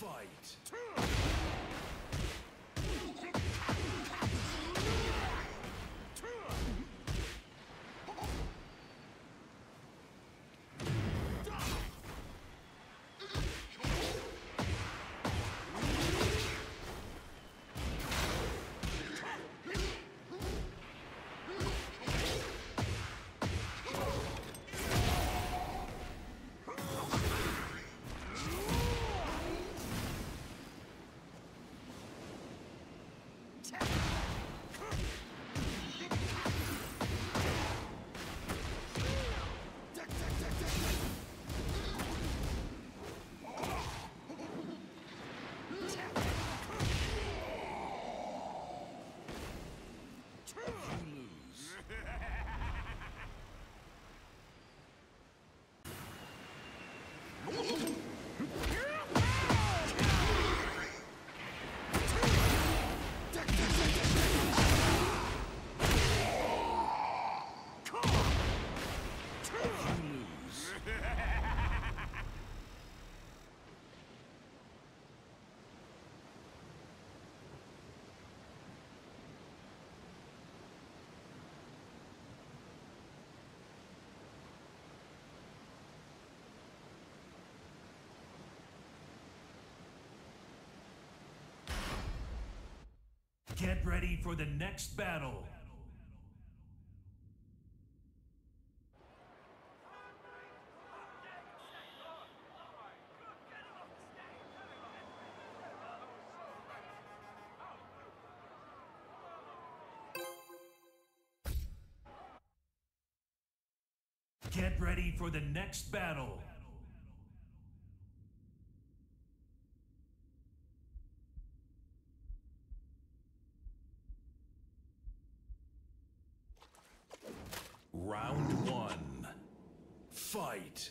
Fight. Get ready for the next battle. Get ready for the next battle. Round one. Fight.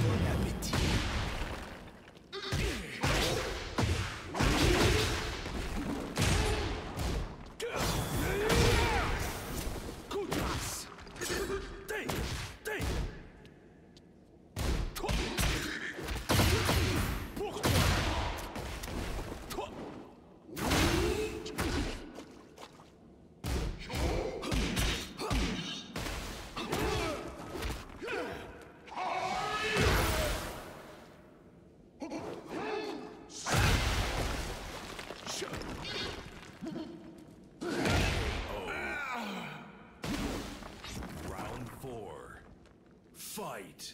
Fight.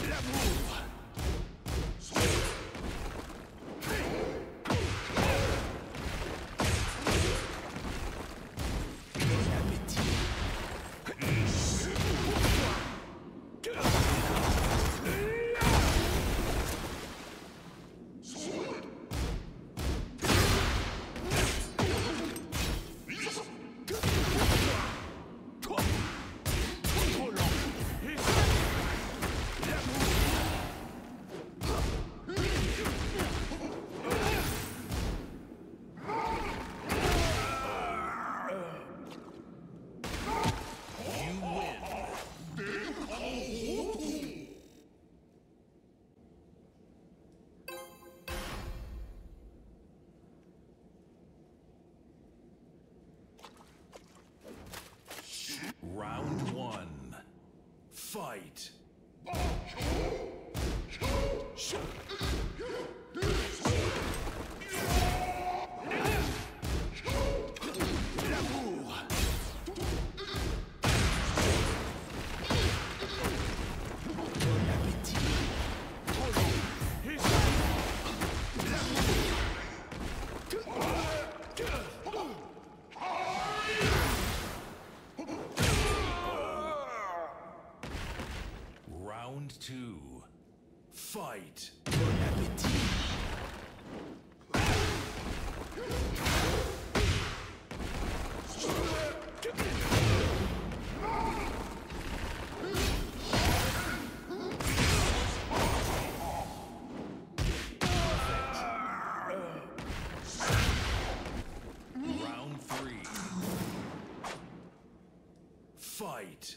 You Round two. Fight. Round three. Fight.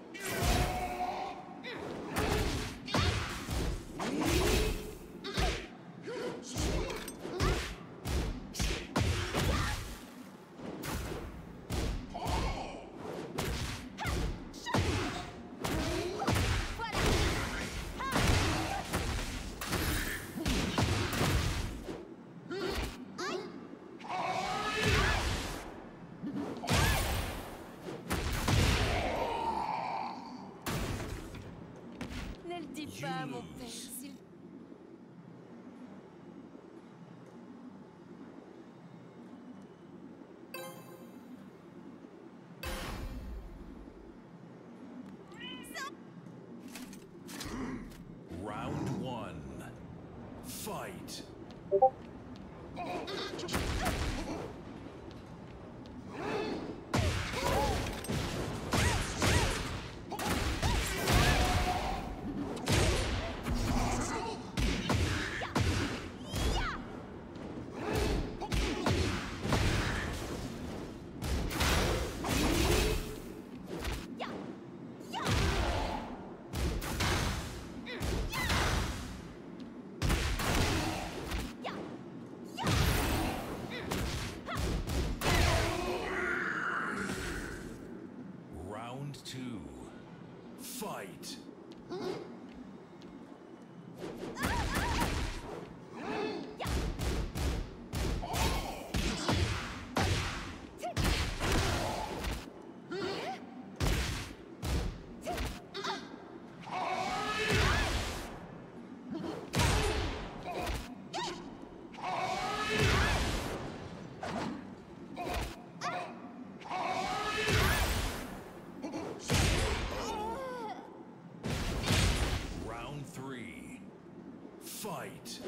Mon lose. Round one. Fight. Fight. Fight!